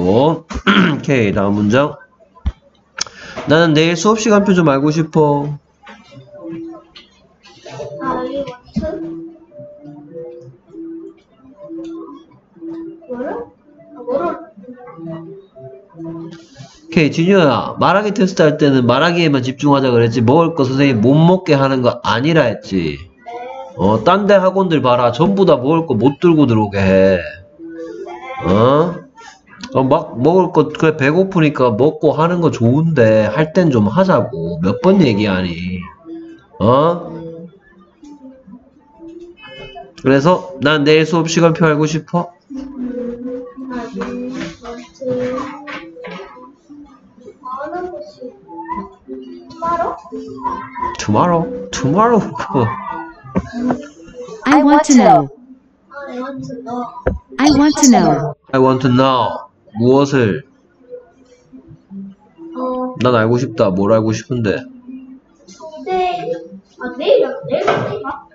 말고. 오케이, 다음 문장. 나는 내일 수업 시간표 좀 알고 싶어. 오케이, 진유야. 말하기 테스트 할 때는 말하기에만 집중하자 그랬지. 먹을 거 선생님 못 먹게 하는 거 아니라 했지. 어, 딴 데 학원들 봐라. 전부 다 먹을 거 못 들고 들어오게 해. 어? 어, 막 먹을 거, 그래, 배고프니까 먹고 하는 거 좋은데, 할 땐 좀 하자고. 몇 번 얘기하니. 어? 그래서, 난 내일 수업 시간표 알고 싶어? Tomorrow? tomorrow? I want to know. I want to know. I want to know. I want to know. 무엇을? 어, 난 알고 싶다. 뭘 알고 싶은데? 내일. 아, 내일이야. 내일 내일가?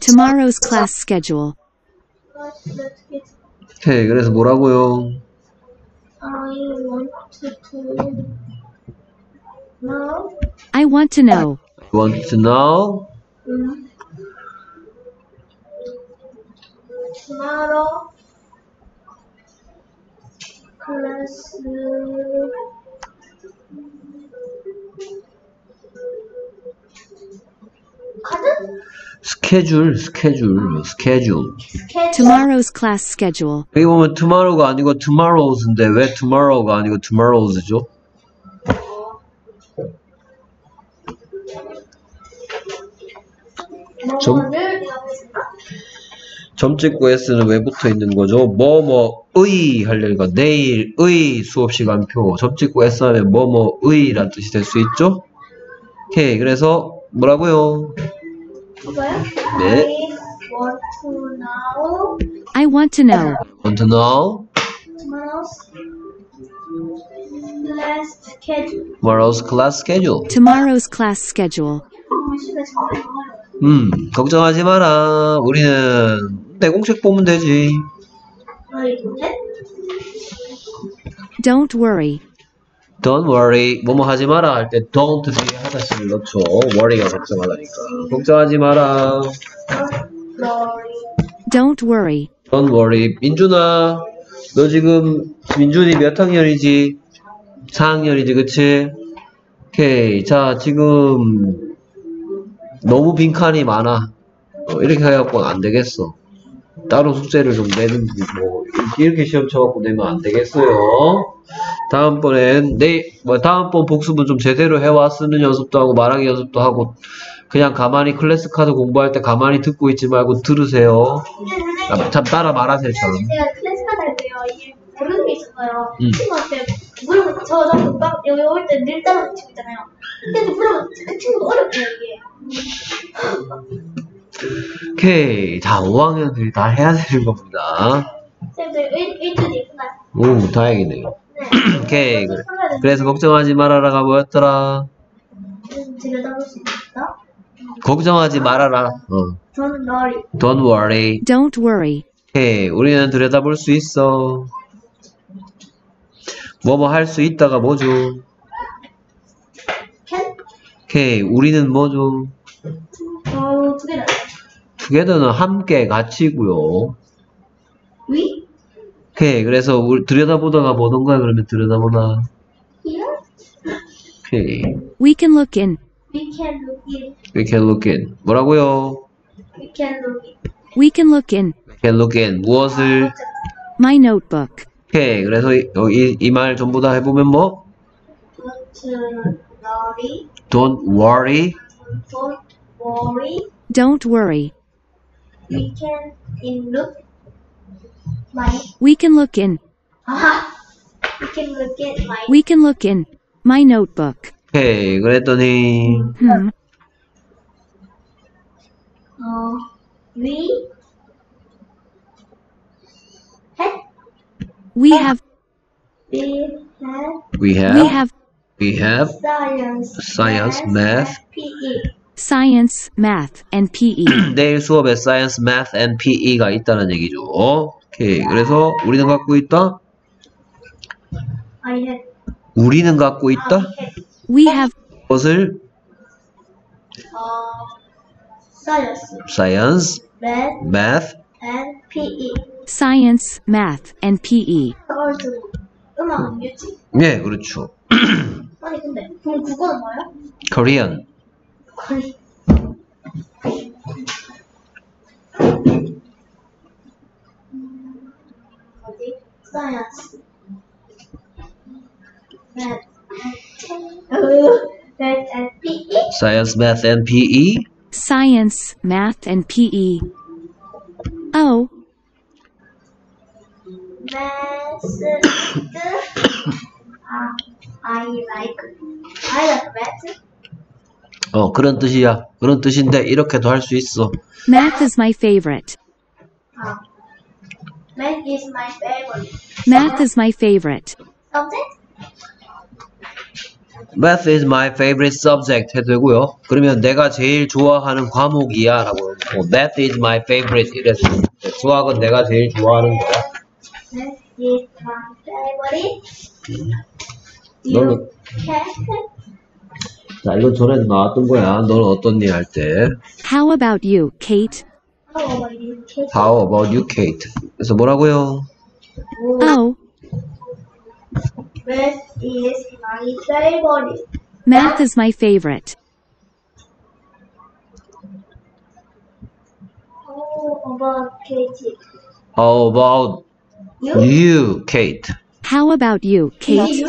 Tomorrow's class schedule. 오케이, 그래서 뭐라고요? I want to know. I want to know. want to know? 음. tomorrow class 카드? 스케줄, 스케줄, 스케줄. 스케줄? Tomorrow's class schedule. 여기 보면 tomorrow가 아니고 tomorrows인데 왜 tomorrow가 아니고 tomorrows죠? 좀- 뭐를 대답했을까? 점 찍고 s는 왜 붙어 있는 거죠? 뭐뭐의 하려니까 내일의 수업 시간표 점 찍고 s 하면 뭐뭐의 란 뜻이 될 수 있죠? 오케이 그래서 뭐라고요? 뭐가요? 네. I want to know I want to know. tomorrow's class schedule. Tomorrow's class schedule. Tomorrow's class schedule. 어, 음 걱정하지 마라. 우리는 내 공책 보면 되지. Don't worry. Don't worry. 뭐뭐 하지 마라 할 때 don't 뒤에 하나씩 넣죠. worry가 걱정하다니까. 걱정하지 마라. Don't worry. Don't worry. 민준아, 너 지금 민준이 몇 학년이지? 4학년이지, 그치? 오케이. 자, 지금 너무 빈칸이 많아. 어, 이렇게 해갖고는 안 되겠어. 따로 숙제를 좀 내든지 뭐 이렇게 시험 쳐갖고 내면 안 되겠어요. 다음번엔 내뭐 다음번 복습은 좀 제대로 해와 쓰는 연습도 하고 말하기 연습도 하고 그냥 가만히 Classcard 공부할 때 가만히 듣고 있지 말고 들으세요. 아, 참 따라 말하세요처럼. 제가 Classcard 할 때요, 이게 모르는 게 있었어요. 음. 친구한테 물어보면 저, 저, 막 여기 올 때 늘 따라오는 친구 있잖아요. 근데 물어보면 그 친구가 어렵대요, 이게. 오케이. 자, 5학년들이 다 해야 되는 겁니다. 쌤들. 오, 다행이네요. 네. 오케이. 그래. 그래서 걱정하지 말아라가 뭐였더라? 들여다볼 수 있어? 걱정하지 말아라. 어. Don't worry. Don't worry. 오케이. 우리는 들여다볼 수 있어. 뭐뭐 할 수 있다가 뭐죠? 캔? 오케이. 우리는 뭐죠? 어, together는 함께 같이고요. 위? 오케이. 그래서 우리 들여다보다가 뭐던 거야? 그러면 들여다보다. Here? 오케이. We can look in. We can look in. We can look in. 뭐라고요? We can look in. We can look in. We can look in. 무엇을? My notebook. 오케이. 그래서 이 말 전부 다 해보면 뭐? Don't worry. Don't worry. Don't worry. Don't worry. We can in look. My. We can look in. 아. We can look at my. We can look in. My notebook. 오케이. 그랬더니 Hmm. 어. We. Had. We have. We we have have We have we have science. Science, math. PE. science, math, and E. PE. 내일 수업에 science, math, and PE가 있다는 얘기죠. 오케이. 그래서 우리는 갖고 있다? 우리는 갖고 있다? We have 것을 어, science, science, math, math, and PE. science, math, and E. PE. 음악 아니겠지? 네, 그렇죠. 아니 근데 그럼 국어는 뭐예요? Korean? Science, math, math and PE. science, math, and PE. Science, math, and PE. Oh, Math. 아, I like. I like math. 어, 그런 뜻이야. 그런 뜻인데 이렇게도 할 수 있어. math is my favorite. 아, math is my favorite. Math is my favorite. Subject? Math is my favorite subject 해도 되고요. 그러면 내가 제일 좋아하는 과목이야 라고 하고 Math is my favorite 이래서 수학은 내가 제일 좋아하는 거야. Math is my favorite. 너는. 자 이건 전에도 나왔던 거야. 너는 어떤 일 할 때? How about you, Kate? How about you, Kate? How about you, Kate? 그래서 뭐라고요? Oh, Math is my favorite. math is my favorite. How about Katie? How about You? you, Kate? How about you, Kate?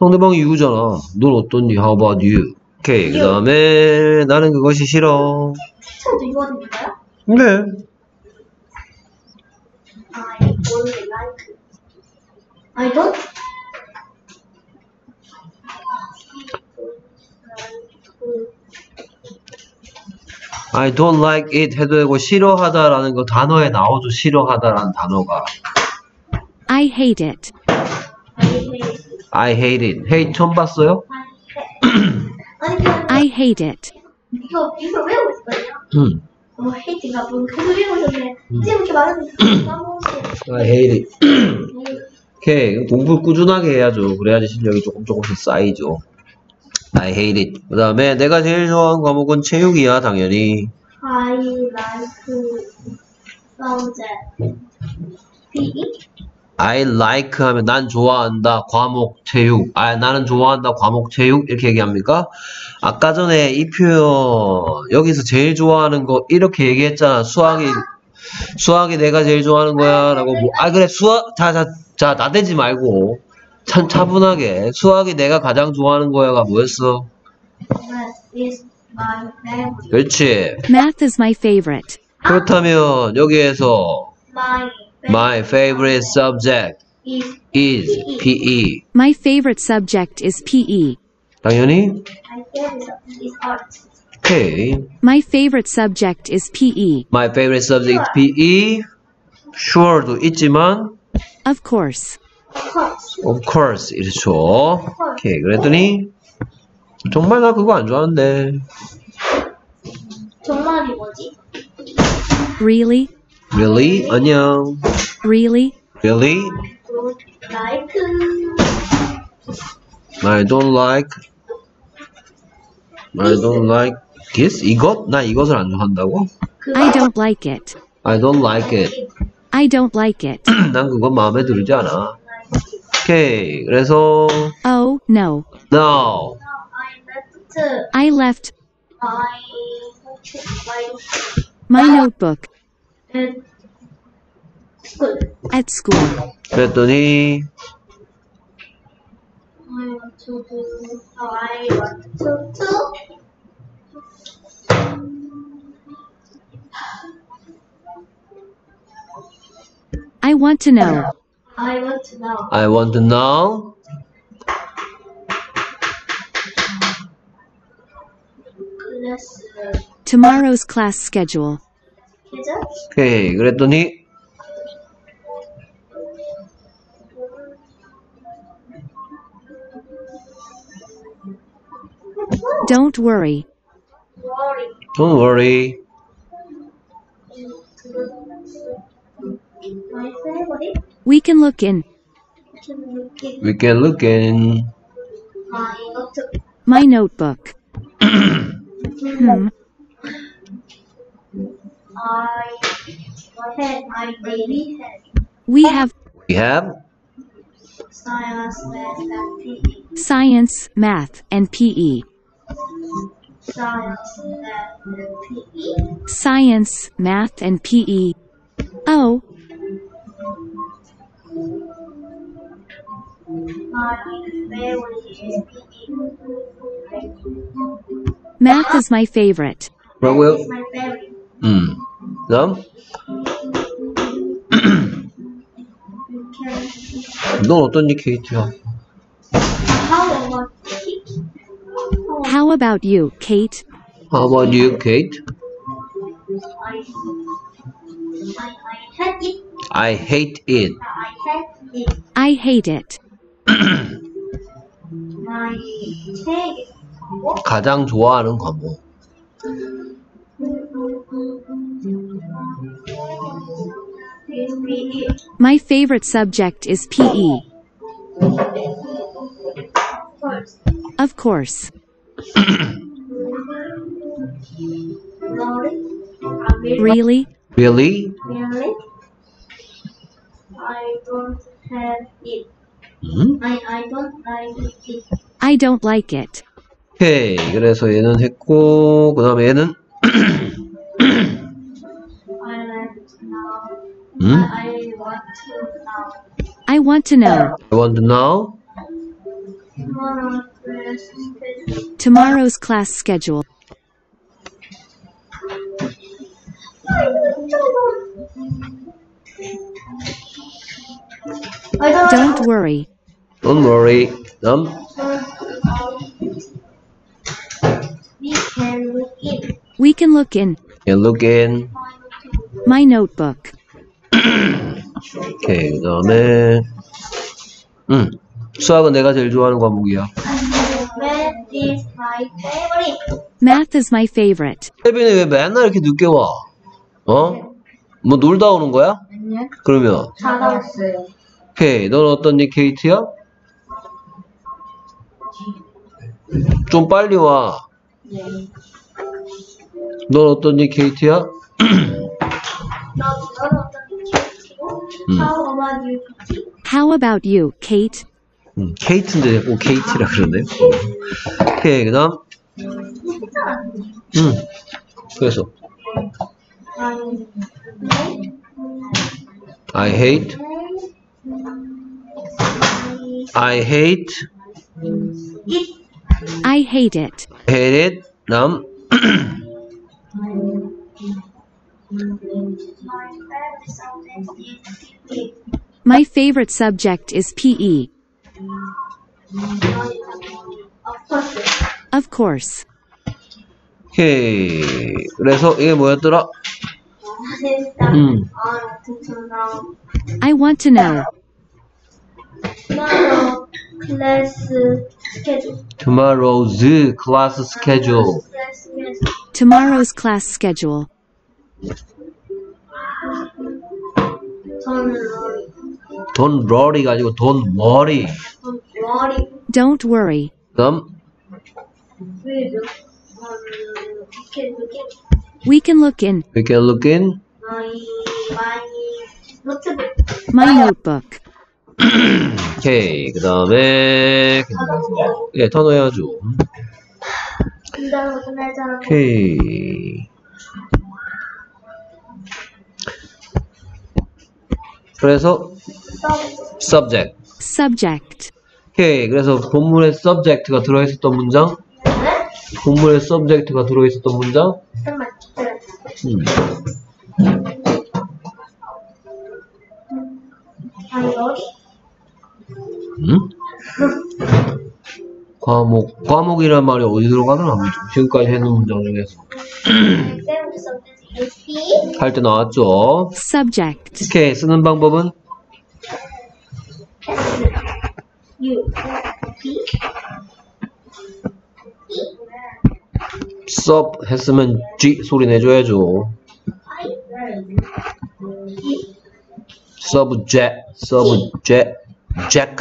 상대방이 you잖아. 넌 어떻니? How about you? 오케이. 그 다음에 나는 그것이 싫어. 저도 이거 됩니까요? 네. I don't like. I don't. I don't like it 해도 되고 싫어하다라는 거 단어에 나오죠. 싫어하다라는 단어가. I hate it. I hate. It. hate 처음 봤어요? I hate it. 이거 이거 외우고 있거든요. 음. 뭐 헤이트가 뭔 그거 외우셨네. 지금 이렇게 까먹었어요. I hate it. 오케이. 공부 꾸준하게 해야죠. 그래야지 실력이 조금 조금씩 쌓이죠. I hate it. 그 다음에 내가 제일 좋아하는 과목은 체육이야, 당연히. I like subject. PE? I like 하면 난 좋아한다. 과목 체육. 아, 나는 좋아한다. 과목 체육. 이렇게 얘기합니까? 아까 전에 이 표현, 여기서 제일 좋아하는 거, 이렇게 얘기했잖아. 수학이, 수학이 내가 제일 좋아하는 거야. 라고, 뭐, 아, 그래, 수학, 자, 자, 자, 나대지 말고. 참 차분하게. 수학이 내가 가장 좋아하는 거야가 뭐였어? 그렇지. Math is my favorite. 그렇다면, 여기에서, My my favorite subject is is PE. My favorite subject is PE. 당연히, my favorite subject is art. 오케이. My favorite subject is PE. My favorite subject is PE. sure도 있지만, Of course. Of course. of course, 이렇죠. 오케이. 그랬더니, 정말 나 그거 안 좋아하는데. 정말이 뭐지? Really? Really? 안녕. Really? Really? Don't like. I don't like. I don't like this? 이것? 나 이것을 안 좋아한다고? I don't like it. I don't like it. I don't like it. 난 그건 마음에 들지 않아. 오케이. 그래서, Oh, no. no. I left I left my my notebook at school. at school. 그랬더니, I want to do. I want to do. I want to know. I want to know. I want to know. Class Tomorrow's class schedule. schedule. 오케이. 그랬더니, Don't worry. worry. Don't worry. We can look in can look in We can look in. my notebook. my notebook. Hmm. I had my daily head. We have We have Science, math, and PE. Science, math, and PE. Science, math, and PE. Science, math, and PE. Oh, My favorite is PE. math is my favorite. 뭐라고요? It's my favorite. 음. 그다음 You can. 넌 어떤지 케이트야? How about it? How about you, Kate? How about you, Kate? I, I, I had it. I hate it. I had it. I hate it. My favorite. What 가장 좋아하는 과목. is PE? My favorite subject is PE. First, Of course. Lorry. I will Really? Really? Really? I don't have it. 음? I, I don't like it. I don't like it. 오케이. 그래서 얘는 했고, 그 다음에 얘는, I like it now. 음? I, I want to now. I want to know I want to know. Tomorrow class schedule. tomorrow's class schedule. I don't Don't worry. Don't worry. 다음. We can look in. We can look in Can look in. my notebook. 오케이. 그 다음에, 음. 수학은 내가 제일 좋아하는 과목이야. Math is my favorite. Math is my favorite. 혜빈이 왜 맨날 이렇게 늦게 와? 어? 뭐 놀다 오는 거야? 아니요. 그러면, 잘 나왔어요. 오케이. 넌 어떤 니 케이트야? 좀 빨리 와. 네. 넌 어떤 니 케이트야? Kitty? How about you, Kate? 음, 케이트인데 꼭 케이트라 그러네. 오케이. 그 다음. 했잖아. 음. 그래서, I I hate, I hate, it. I hate it. hate it. 다음. My favorite subject is PE. Of course. Of course. 오케이. 그래서 이게 뭐였더라? 음. I want to know Tomorrow class schedule. Tomorrow's class schedule. Class schedule. tomorrow's class schedule. Don't Worry. Don't worry가 아니고 don't worry. Don't worry. Don't worry. 다음. We look. Um, can look at We can look in We can look in. my my notebook. my notebook. 오케이. 그 다음에. 예, 턴해야죠. 끝나고 끝나잖아. 오케이. 그래서 subject. Subject. 오케이. 그래서 본문에 subject가 들어있었던 문장. 네? 본문에 subject가 들어있었던 문장. 음. 음? 과목. 과목이란 말이 어디 들어가더라? 지금까지 했는 문장 중에서. favorite subject is P. 할때 나왔죠. Subject. 오케이. 쓰는 방법은. U. P. sub 했으면 G 소리 내줘야죠. subject, subject, jack.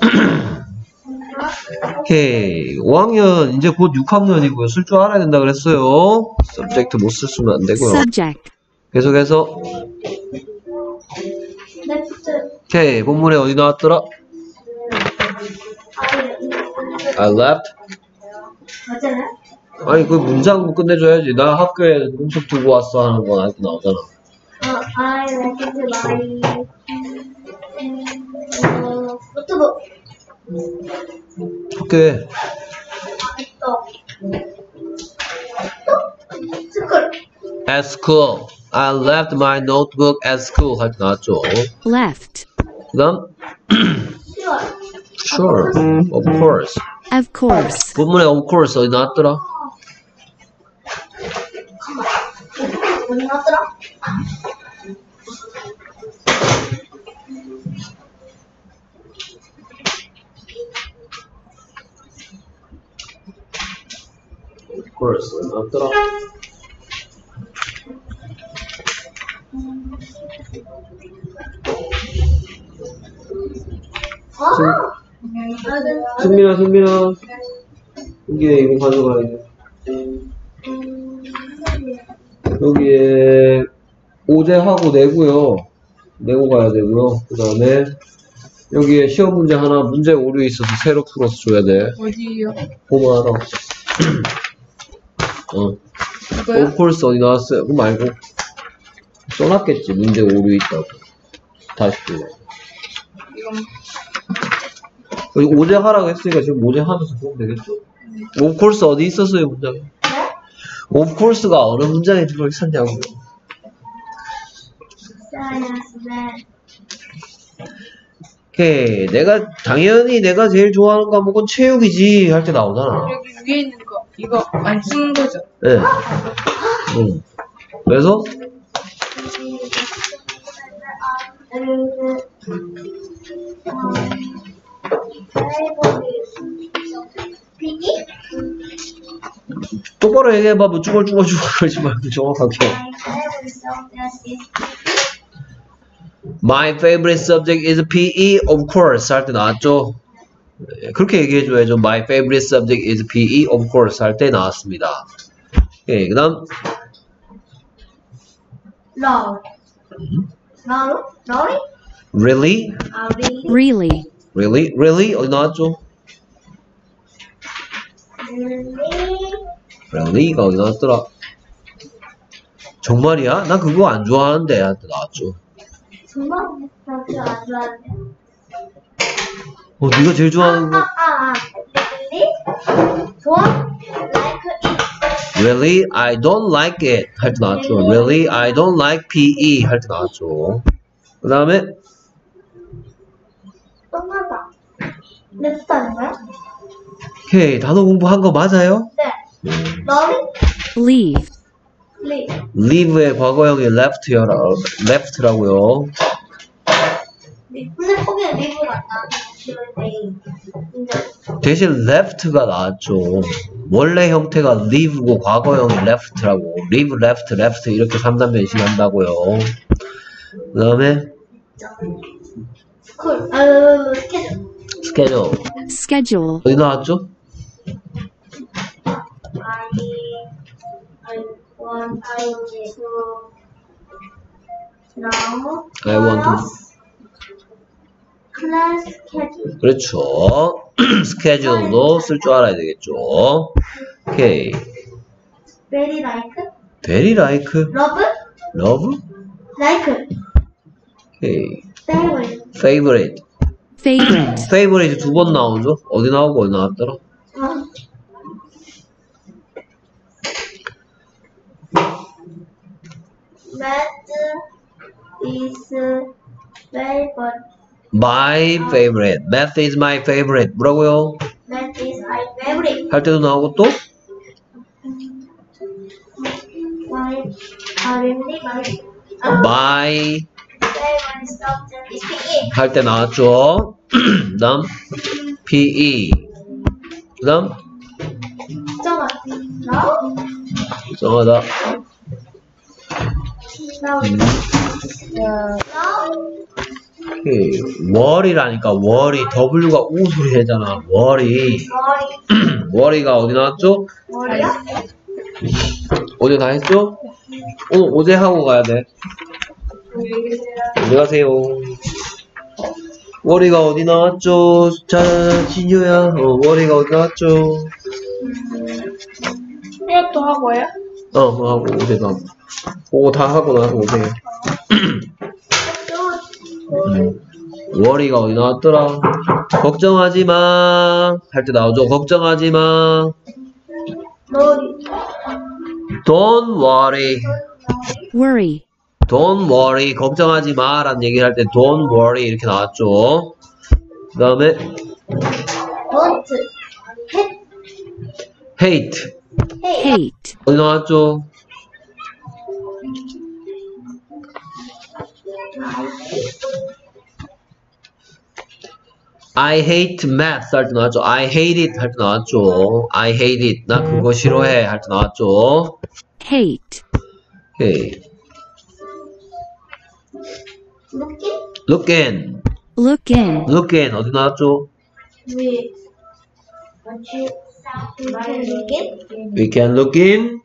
오케이. 5학년 이제 곧 6학년이고요. 쓸 줄 알아야 된다 그랬어요. subject 못 쓰면 안 되고요. subject, 계속해서. 오케이. 본문에 어디 나왔더라? I left. 아니 그 문장 끝내줘야지. 나 학교에 음식 두고 왔어 하는 건 아직 나오잖아. 어, I left my 어, 노트북. 학교에? 스쿨. at school. I left my notebook at school 할 때 나왔죠. left, 그다음 sure. sure, of course. of course, 본문에 of course 어디 나왔더라? 어디 나왔더라? Of course 어디 나왔더라? 아! 승민아, 승민아. 여기에 이거 가져가야 돼. 여기에 오제하고 내고요. 내고 가야 되고요. 그 다음에 여기에 시험 문제 하나 문제 오류 있어서 새로 풀어서 줘야 돼. 어디요? 보면 알아. 어. 이거요? of course 어디 나왔어요? 그거 말고. 써놨겠지. 문제 오류 있다고. 다시 또. 이건 여기 오제 하라고 했으니까 지금 오제 하면서 보면 되겠죠? of course 어디 있었어요, 문장에? of course가 어느 문장에 들어 있었냐고요. 오케이. 내가, 당연히 내가 제일 좋아하는 과목은 체육이지. 할 때 나오잖아. 여기 위에 있는 거 이거 안 쓰는 거죠? 예. 응. 그래서, 비기? 똑바로 얘기해봐. 뭐 쭈글쭈글쭈글 그러지 말고 정확하게. My favorite subject is PE, of course. 할 때 나왔죠? 예, 그렇게 얘기해줘야죠. My favorite subject is PE, of course. 할 때 나왔습니다. 예, 그 다음, 러울 러울? 러울이? really? 아, 리 really, really? really? 어디 나왔죠? 리 really가 어디 나왔더라? 정말이야? 나 그거 안 좋아하는데. 나왔죠. 정말? 나 그거 안 좋아하는데 어, 네가 제일 좋아하는 거? 아, 아, 아. 리? 좋아? like it Really? I don't like it. 할 때 나왔죠. Really? I don't like PE. 할 때 나왔죠. 그 다음에, left 하는 거야? 오케이. 단어 공부한 거 맞아요? 네 러울이? leave, 리 leave의 과거형이 left여라, left라고요. 리 근데 거기에 leave 같다 인정 대신 left가 나왔죠. 원래 형태가 leave고 과거형이 left라고. leave, left, left 이렇게 3단 변신한다고요. 그 다음에 school 아 schedule schedule. schedule, 어디 나왔죠? I I want I to now I want to. class schedule 그렇죠. schedule도 쓸 줄 알아야 되겠죠. 오케이. very like very like, love love, like 오케이. Favorite favorite. favorite, favorite 두 번 나오죠? 어디 나오고 어디 나왔더라? 어. Math is favorite. my favorite. math is my favorite. 뭐라고요? Math is my favorite. 할 때도 나오고 또? My R&D my my 할 때 나왔죠? 그 다음 PE 그 다음? 정하다. 음. 오케이. 월이라니까 월이 W가 우 소리 되잖아. 월이. 월이가 어디 나왔죠? 어제 다 했죠? 오늘 어제 하고 가야 돼. 가세요? 월이가 어디 나왔죠? 자, 진효야. 어, 월이가 어디 나왔죠? 이것도 하고요? 어, 그거 하고 어제도 하고. 그거 다 하고 나서 오세요. 음. 월이가 어디 나왔더라? 걱정하지 마. 할 때 나오죠? 걱정하지 마. 머리. Don't worry. worry, Don't worry. 걱정하지 마. 라는 얘기를 할 때 don't worry. 이렇게 나왔죠? 그 다음에 Don't. Hate. hate. 어디 나왔죠? I hate math 할 때 나왔죠. I hate it 할 때 나왔죠. I hate it. 나 그거 싫어해 할 때 나왔죠. hate, 오케이. Looking Look in. look in, Look in. 어디 나왔죠? with. What you looking? We can look in.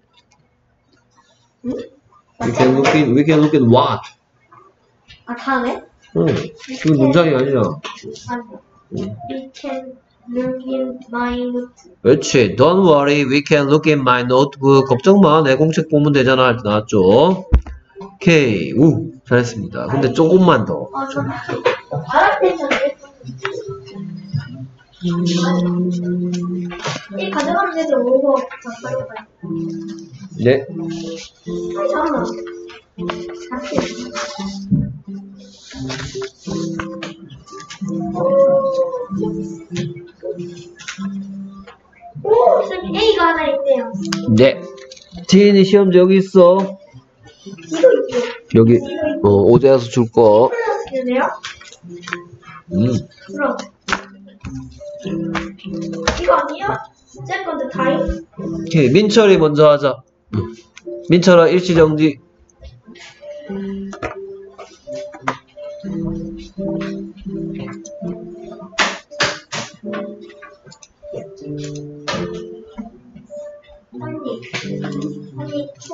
We can look in. We can look in what? 아, 다음에? 응. 이거 문장이 아니야. 아니. We can look in my note. 그렇지. Don't worry, we can look in my notebook. 걱정 마, 내 공책 보면 되잖아. 나왔죠. 오케이. 우, 잘했습니다. 근데 조금만 더. 이 가져가면 되죠. 오고 잠깐만. 네. 잠깐만. 오, 저기 A가 하나 있대요. 네. 지인이 시험지 여기 있어. 여기 어, 오자에서 줄 거. 음. 그럼. 이거 아니야? 제 건데 다잉? 오케이 민철이 먼저 하자. 민철아 일시 정지. 언니, 언니.